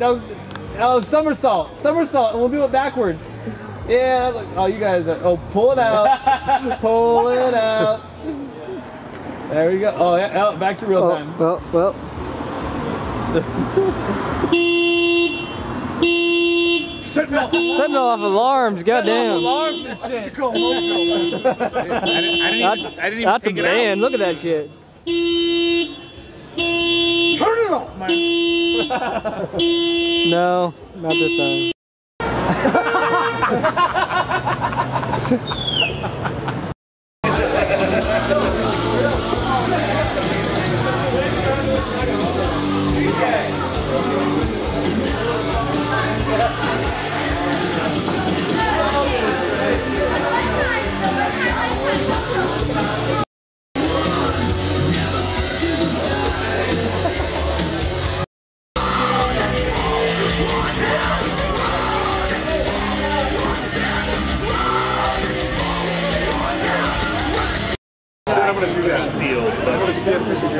we go. Now, oh, somersault, somersault, and we'll do it backwards. Yeah. Look, oh, you guys. Are, oh, pull it out. pull it out. There we go. Oh, yeah. Oh, back to real Oh, time. well, well. Setting off. Setting off alarms, goddamn. Alarms and shit. I didn't, I didn't, That's, even, I didn't even that's a take band. Look at that shit. Turn it off, man. No, not this time. I'm gonna do that. Field. I'm gonna stand for some